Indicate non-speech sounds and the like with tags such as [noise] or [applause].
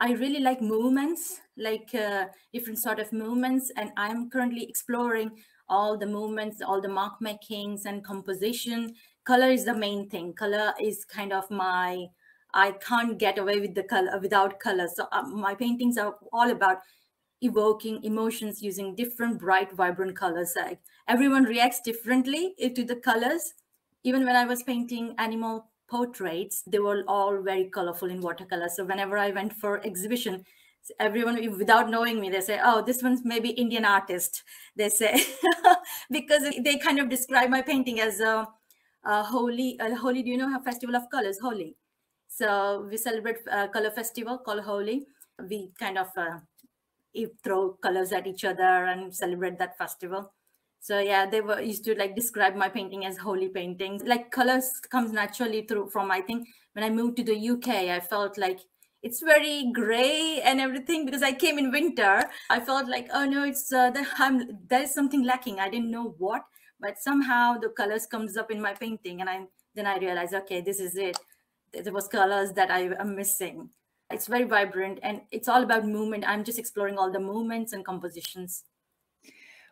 I really like movements, like uh, different sort of movements, and I'm currently exploring all the movements, all the mark makings and composition. Color is the main thing. Color is kind of my I can't get away with the color without color. So uh, my paintings are all about evoking emotions using different bright, vibrant colors. Like everyone reacts differently to the colors. Even when I was painting animal portraits, they were all very colorful in watercolor. So whenever I went for exhibition, everyone without knowing me they say oh this one's maybe indian artist they say. [laughs] Because they kind of describe my painting as a, a Holi a Holi do you know a festival of colors? Holi so we celebrate a color festival called Holi we kind of uh, throw colors at each other and celebrate that festival so yeah they were used to like describe my painting as Holi paintings. Like colors comes naturally through from i think when i moved to the uk i felt like it's very gray and everything because i came in winter. I felt like oh no it's uh, the, I'm, there is something lacking. I didn't know what but somehow the colors comes up in my painting and i then i realized okay this is it. There was colors that i am missing. It's very vibrant and it's all about movement. I'm just exploring all the movements and compositions